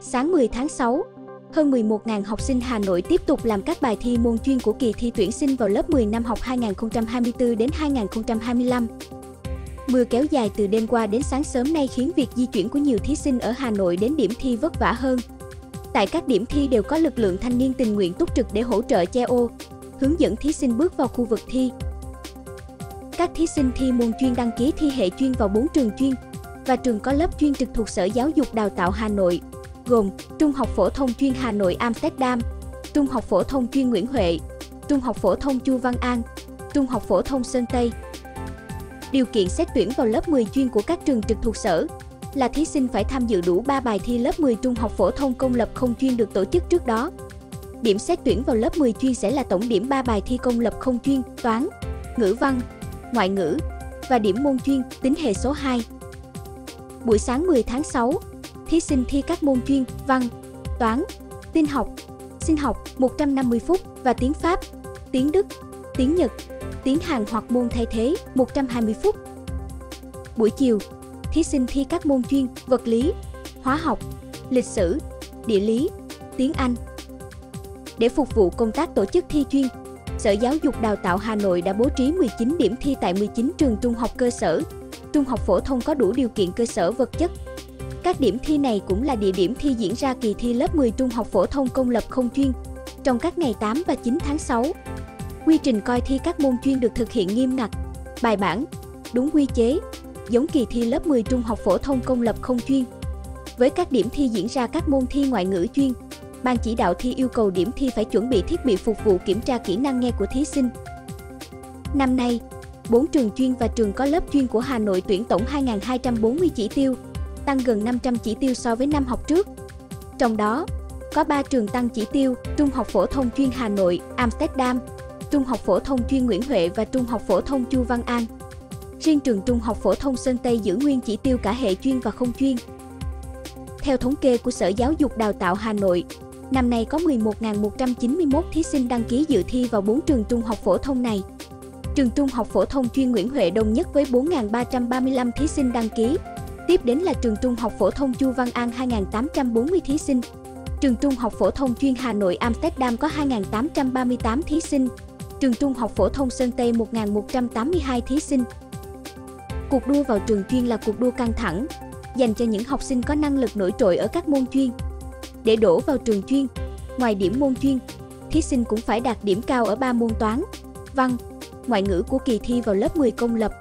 Sáng 10 tháng 6, hơn 11.000 học sinh Hà Nội tiếp tục làm các bài thi môn chuyên của kỳ thi tuyển sinh vào lớp 10 năm học 2024 đến 2025. Mưa kéo dài từ đêm qua đến sáng sớm nay khiến việc di chuyển của nhiều thí sinh ở Hà Nội đến điểm thi vất vả hơn. Tại các điểm thi đều có lực lượng thanh niên tình nguyện túc trực để hỗ trợ che ô, hướng dẫn thí sinh bước vào khu vực thi. Các thí sinh thi môn chuyên đăng ký thi hệ chuyên vào 4 trường chuyên và trường có lớp chuyên trực thuộc Sở Giáo dục Đào tạo Hà Nội, gồm Trung học phổ thông chuyên Hà Nội Amsterdam, Trung học phổ thông chuyên Nguyễn Huệ, Trung học phổ thông Chu Văn An, Trung học phổ thông Sơn Tây. Điều kiện xét tuyển vào lớp 10 chuyên của các trường trực thuộc sở là thí sinh phải tham dự đủ 3 bài thi lớp 10 trung học phổ thông công lập không chuyên được tổ chức trước đó. Điểm xét tuyển vào lớp 10 chuyên sẽ là tổng điểm 3 bài thi công lập không chuyên, toán, ngữ văn, ngoại ngữ và điểm môn chuyên tính hệ số 2. Buổi sáng 10 tháng 6, thí sinh thi các môn chuyên văn, toán, tin học, sinh học 150 phút và tiếng Pháp, tiếng Đức, tiếng Nhật, tiếng Hàn hoặc môn thay thế 120 phút. Buổi chiều, thí sinh thi các môn chuyên vật lý, hóa học, lịch sử, địa lý, tiếng Anh. Để phục vụ công tác tổ chức thi chuyên, Sở Giáo dục Đào tạo Hà Nội đã bố trí 19 điểm thi tại 19 trường trung học cơ sở, trung học phổ thông có đủ điều kiện cơ sở vật chất. Các điểm thi này cũng là địa điểm thi diễn ra kỳ thi lớp 10 trung học phổ thông công lập không chuyên trong các ngày 8 và 9 tháng 6. Quy trình coi thi các môn chuyên được thực hiện nghiêm ngặt, bài bản, đúng quy chế, giống kỳ thi lớp 10 trung học phổ thông công lập không chuyên. Với các điểm thi diễn ra các môn thi ngoại ngữ chuyên, Ban chỉ đạo thi yêu cầu điểm thi phải chuẩn bị thiết bị phục vụ kiểm tra kỹ năng nghe của thí sinh. Năm nay, 4 trường chuyên và trường có lớp chuyên của Hà Nội tuyển tổng 2.240 chỉ tiêu, tăng gần 500 chỉ tiêu so với năm học trước. Trong đó, có 3 trường tăng chỉ tiêu, Trung học phổ thông chuyên Hà Nội, Amsterdam, Trung học phổ thông chuyên Nguyễn Huệ và Trung học phổ thông Chu Văn An. Riêng trường Trung học phổ thông Sơn Tây giữ nguyên chỉ tiêu cả hệ chuyên và không chuyên. Theo thống kê của Sở Giáo dục Đào tạo Hà Nội, năm nay có 11.191 thí sinh đăng ký dự thi vào 4 trường trung học phổ thông này. Trường Trung học phổ thông chuyên Nguyễn Huệ đông nhất với 4.335 thí sinh đăng ký. Tiếp đến là trường Trung học phổ thông Chu Văn An 2.840 thí sinh. Trường Trung học phổ thông chuyên Hà Nội Amsterdam có 2.838 thí sinh. Trường Trung học phổ thông Sơn Tây 1.182 thí sinh. Cuộc đua vào trường chuyên là cuộc đua căng thẳng, dành cho những học sinh có năng lực nổi trội ở các môn chuyên. Để đổ vào trường chuyên, ngoài điểm môn chuyên, thí sinh cũng phải đạt điểm cao ở 3 môn toán, văn, ngoại ngữ của kỳ thi vào lớp 10 công lập.